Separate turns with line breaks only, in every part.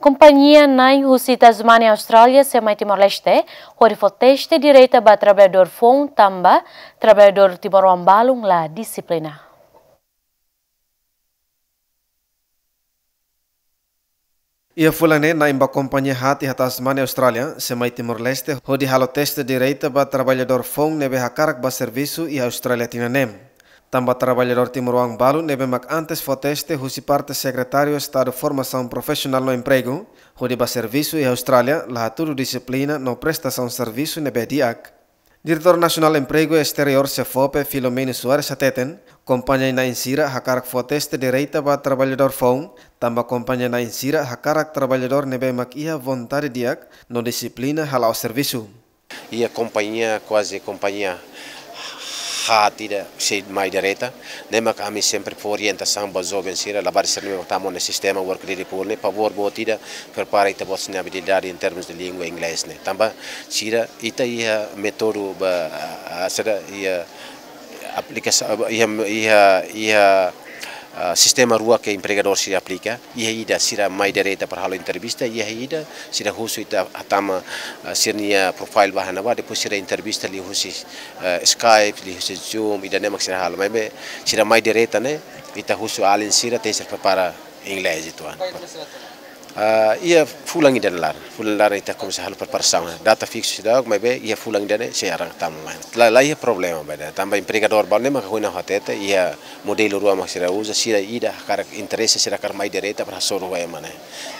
Companhia Nai Husi Tasmania Austrália Semai Timor-Leste, onde foi teste direita para trabalhador FON Tamba, trabalhador Timor-Ambalung la disciplina.
Ia fulane na imba companhia hati ha Tasmania Austrália, Semai Timor-Leste, onde halo teste direita para trabalhador FON nebe hakarak ba serviço e Austrália tinanem. Tamba trabalhador Timuruang Balu nebe mak antes foteste husi parte secretário Estado Formação Profissional no Emprego, ba serviço e Austrália, lá tudo disciplina no prestação serviço nebe diak. Diretor Nasional Emprego Exterior Cefope Filomeno Soares Sateten, companhia na insira hakarak foteste direita ba trabalhador fong, tamba companhia na insira hakarak trabalhador nebe mak ia vontade diak no disciplina halau serviço.
E a companhia, quase companhia hatide şey maydereta nema kami sempre porienta samba zogen sira la barisir ne tamo ne sistema work di porne pavor botida prepara ita bosnia abilidade in termos de língua inglês ne tamba sira ita ia metodo ba sira ia aplicação ia ia ia sistema rua que empregador se aplica e ainda sira mai direita para halo entrevista e ainda sira husu ita atama uh, sirnia profile bahana wa depois sira entrevista li husi uh, Skype li husi Zoom ida nemak sira halo mai sira mai direita ne ita husu alin sira te sira para inglês itu an Uh, ia fulang dan lar. Fulang lar ita como se hal preparação data fixo da mas be ia fulang dan se arang tam la la ia problema beda tamba empregador bal nema ko na hatete ia modelo rua mak sira usa sira ida kar interesse sira kar mai direta para soro wa mane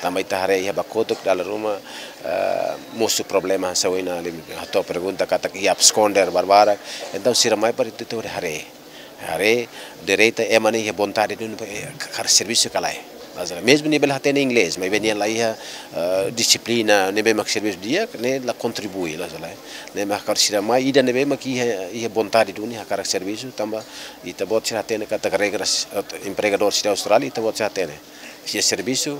tamba ita hare ia bakotok dal ruma uh, musu problema sa wina ali hato pergunta kata ia absconder barbara então sira mai para itu hare hare direita e mane ia bontade dun kar serviço kalai mesmo nível até em inglês mas vem lá uh, disciplina nem bem mais serviço dia nem lá contribui lá lá nem mais cara sira mais ida nem bem mais que ia vontade do nih cara serviço tamba e tá bot sira tem kata regras empregador sira Austrália tá bot sira tem se serviço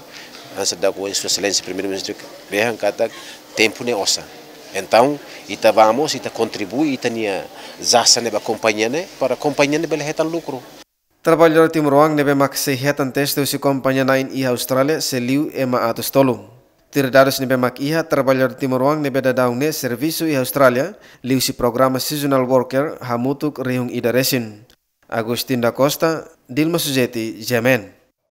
antes da com sua excelência primeiro ministro berang kata tempo ne ossa. Então ita vamos ita contribui ita nia zasa neba companhia ne para companhia ne bele hetan lucro
Trabalhador Timroang nebe mak sehatan teste usi kompanhia nain iha Australia seliu ema atus tolu. Tiradarus nebe mak iha trabalhador Timroang nebe dadaung ne serviço iha Australia liu si programa seasonal worker hamutuk rihung ida resin. Agustin da Costa, Dilma Sujeti, Jemen.